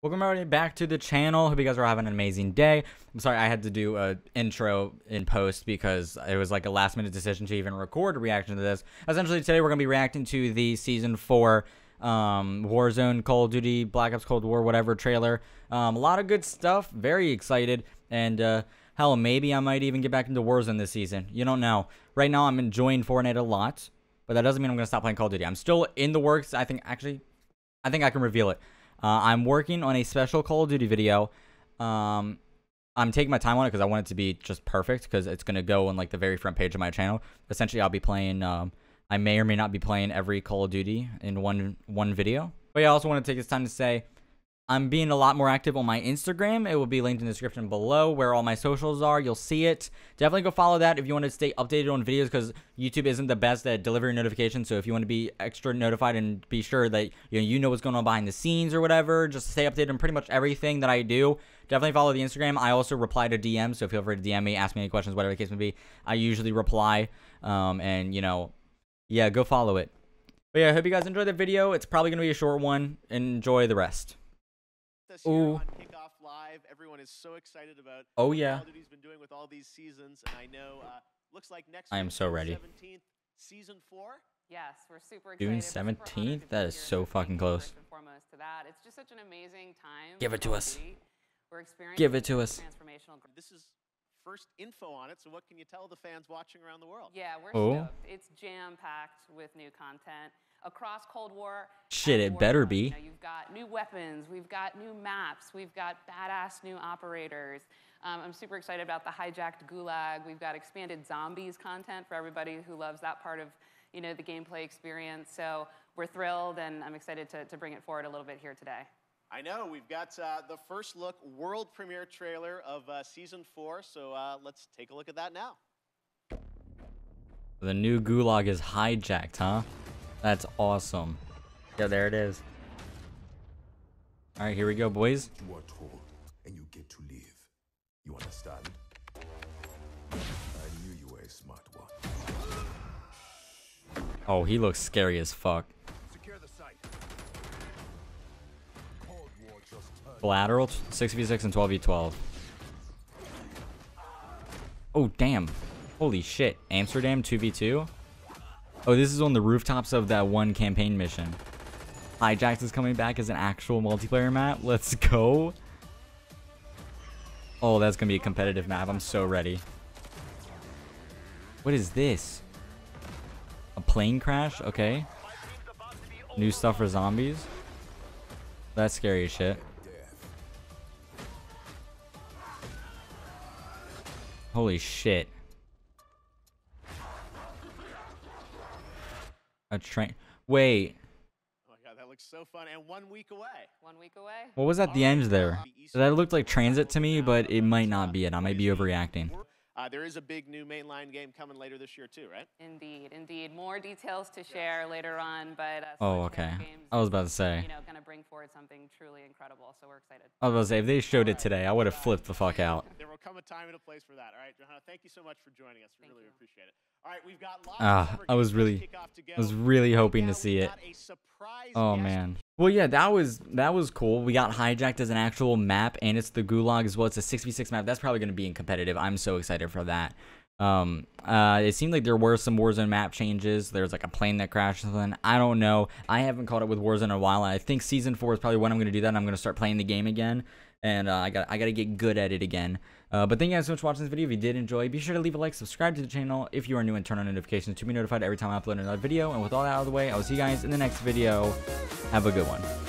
Welcome everybody back to the channel. Hope you guys are having an amazing day. I'm sorry I had to do a intro in post because it was like a last minute decision to even record a reaction to this. Essentially today we're going to be reacting to the season 4 um, Warzone, Call of Duty, Black Ops Cold War, whatever trailer. Um, a lot of good stuff. Very excited. And uh, hell, maybe I might even get back into Warzone this season. You don't know. Right now I'm enjoying Fortnite a lot. But that doesn't mean I'm going to stop playing Call of Duty. I'm still in the works. I think actually, I think I can reveal it. Uh, I'm working on a special Call of Duty video. Um, I'm taking my time on it because I want it to be just perfect because it's going to go on like the very front page of my channel. Essentially, I'll be playing, um, I may or may not be playing every Call of Duty in one one video. But yeah, I also want to take this time to say I'm being a lot more active on my Instagram. It will be linked in the description below where all my socials are. You'll see it. Definitely go follow that if you want to stay updated on videos because YouTube isn't the best at delivering notifications. So if you want to be extra notified and be sure that you know, you know what's going on behind the scenes or whatever, just stay updated on pretty much everything that I do. Definitely follow the Instagram. I also reply to DMs, so feel free to DM me, ask me any questions, whatever the case may be. I usually reply. Um, and, you know, yeah, go follow it. But yeah, I hope you guys enjoyed the video. It's probably going to be a short one. Enjoy the rest us here Ooh. on Kickoff Live. Everyone is so excited about oh yeah. what he's been doing with all these seasons, and I know uh, looks like next. I am so ready. 17th, season four. Yes, we're super excited. June seventeenth. That is so fucking close. foremost to that, it's just such an amazing time. Give it to us. We're experiencing Give it to us. Transformational. This is first info on it. So what can you tell the fans watching around the world? Yeah, we're oh. stoked. It's jam packed with new content across Cold War. Shit, it better be. You know, you've got new weapons, we've got new maps, we've got badass new operators. Um, I'm super excited about the hijacked gulag. We've got expanded zombies content for everybody who loves that part of you know, the gameplay experience. So we're thrilled, and I'm excited to, to bring it forward a little bit here today. I know. We've got uh, the first look world premiere trailer of uh, season four. So uh, let's take a look at that now. The new gulag is hijacked, huh? That's awesome. Yeah, there it is. All right, here we go, boys. You are told, and you get to live. You understand? I knew you were a smart one. Oh, he looks scary as fuck. Collateral, 6v6 and 12v12. Oh, damn. Holy shit. Amsterdam, 2v2? Oh, this is on the rooftops of that one campaign mission. Hijacked is coming back as an actual multiplayer map. Let's go. Oh, that's going to be a competitive map. I'm so ready. What is this? A plane crash? Okay. New stuff for zombies? That's scary as shit. Holy shit. A train. Wait. Oh my god, that looks so fun. And one week away. One week away. What was at the end there? That looked like transit to me, but it might not be it. I might be overreacting. Uh, there is a big new mainline game coming later this year too, right? Indeed, indeed. More details to share later on, but uh, oh, okay. I was about to say. You know, gonna bring forward something truly incredible. So we're excited. I was about to say if they showed it today, I would have flipped the fuck out. There will come a time and a place for that. All right, Johanna, thank you so much for joining us. We really you. appreciate it. All right, we've got lots ah, I was really, I was really hoping to see it. Oh man. Well, yeah, that was that was cool. We got hijacked as an actual map, and it's the Gulag as well. It's a 6v6 map. That's probably going to be in competitive. I'm so excited for that. Um, uh, it seemed like there were some Warzone map changes. There's like a plane that crashed or something. I don't know. I haven't caught up with Warzone in a while. I think season four is probably when I'm going to do that. I'm going to start playing the game again and uh, I got I got to get good at it again. Uh, but thank you guys so much for watching this video. If you did enjoy, be sure to leave a like, subscribe to the channel if you are new, and turn on notifications to be notified every time I upload another video. And with all that out of the way, I will see you guys in the next video. Have a good one.